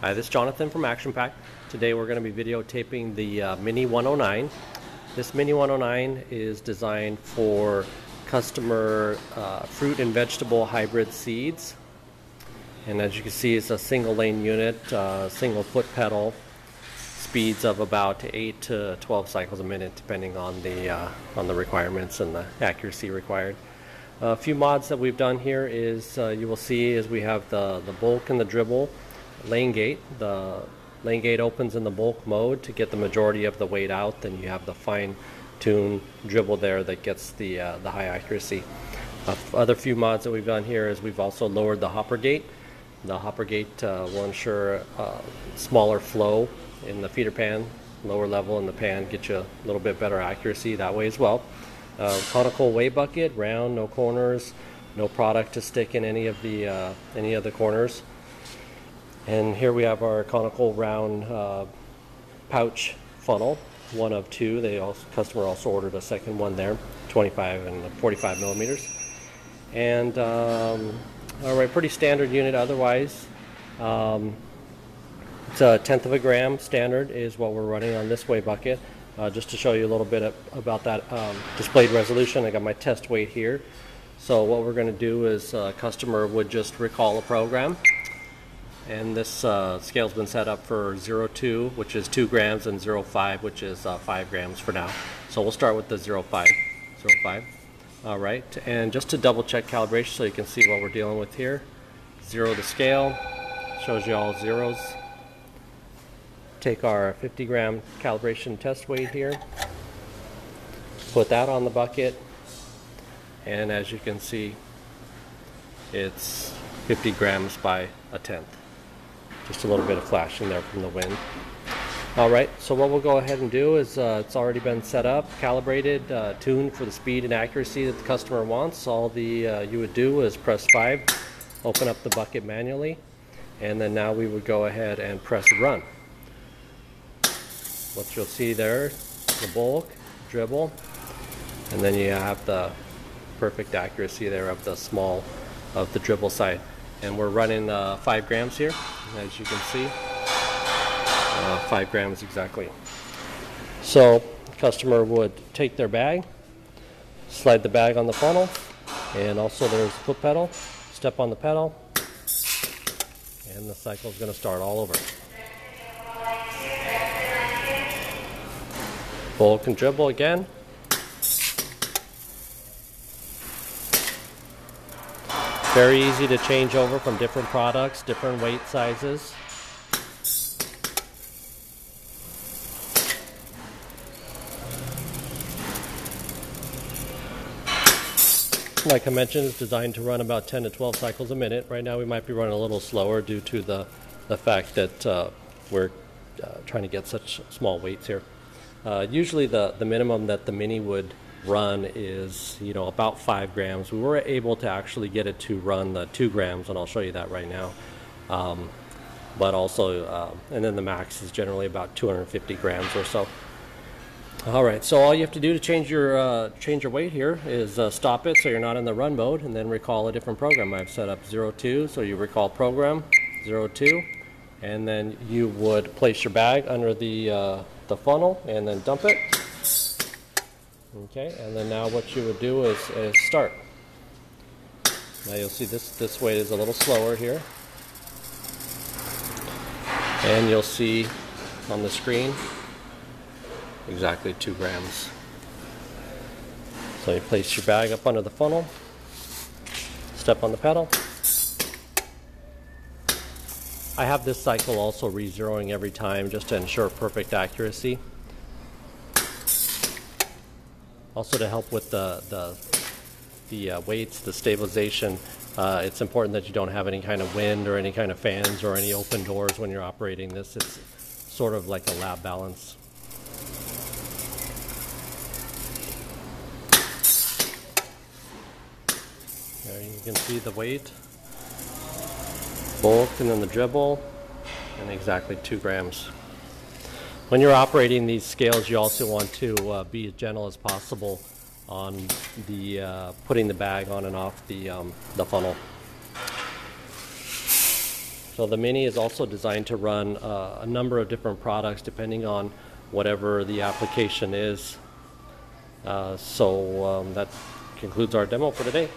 Hi, this is Jonathan from Actionpac. Today we're going to be videotaping the uh, Mini 109. This Mini 109 is designed for customer uh, fruit and vegetable hybrid seeds. And as you can see, it's a single lane unit, uh, single foot pedal, speeds of about 8 to 12 cycles a minute depending on the, uh, on the requirements and the accuracy required. A few mods that we've done here is uh, you will see is we have the, the bulk and the dribble lane gate. The lane gate opens in the bulk mode to get the majority of the weight out. Then you have the fine tune dribble there that gets the, uh, the high accuracy. Uh, other few mods that we've done here is we've also lowered the hopper gate. The hopper gate uh, will ensure uh, smaller flow in the feeder pan, lower level in the pan, get you a little bit better accuracy that way as well. Uh, conical weigh bucket, round, no corners, no product to stick in any of the any of the corners. And here we have our conical round uh, pouch funnel, one of two. The also, customer also ordered a second one there, 25 and 45 millimeters. And um, right, pretty standard unit otherwise. Um, it's a tenth of a gram standard is what we're running on this weigh bucket. Uh, just to show you a little bit of, about that um, displayed resolution, I got my test weight here. So what we're going to do is uh, customer would just recall a program and this uh, scale's been set up for 02, which is 2 grams, and 05, which is uh, 5 grams for now. So we'll start with the 05. 05. All right, and just to double check calibration so you can see what we're dealing with here. Zero the scale, shows you all zeros. Take our 50 gram calibration test weight here, put that on the bucket, and as you can see, it's 50 grams by a tenth. Just a little bit of flashing there from the wind. All right, so what we'll go ahead and do is uh, it's already been set up, calibrated, uh, tuned for the speed and accuracy that the customer wants. All the uh, you would do is press 5, open up the bucket manually, and then now we would go ahead and press run. What you'll see there, the bulk, dribble, and then you have the perfect accuracy there of the small, of the dribble side and we're running uh, five grams here as you can see. Uh, five grams exactly. So customer would take their bag slide the bag on the funnel and also there's the foot pedal step on the pedal and the cycle is going to start all over. Bulk and dribble again Very easy to change over from different products, different weight sizes. Like I mentioned, it's designed to run about 10 to 12 cycles a minute. Right now we might be running a little slower due to the, the fact that uh, we're uh, trying to get such small weights here. Uh, usually the, the minimum that the Mini would run is you know about five grams. We were able to actually get it to run the two grams, and I'll show you that right now. Um, but also, uh, and then the max is generally about 250 grams or so. All right, so all you have to do to change your uh, change your weight here is uh, stop it so you're not in the run mode, and then recall a different program. I've set up 02, so you recall program 02, and then you would place your bag under the uh, the funnel and then dump it. Okay, and then now what you would do is, is start. Now you'll see this, this weight is a little slower here. And you'll see on the screen exactly two grams. So you place your bag up under the funnel, step on the pedal. I have this cycle also re-zeroing every time just to ensure perfect accuracy. Also to help with the, the, the uh, weights, the stabilization, uh, it's important that you don't have any kind of wind or any kind of fans or any open doors when you're operating this. It's sort of like a lab balance. There you can see the weight, bulk, and then the dribble, and exactly two grams. When you're operating these scales, you also want to uh, be as gentle as possible on the uh, putting the bag on and off the, um, the funnel. So the Mini is also designed to run uh, a number of different products depending on whatever the application is. Uh, So um, that concludes our demo for today.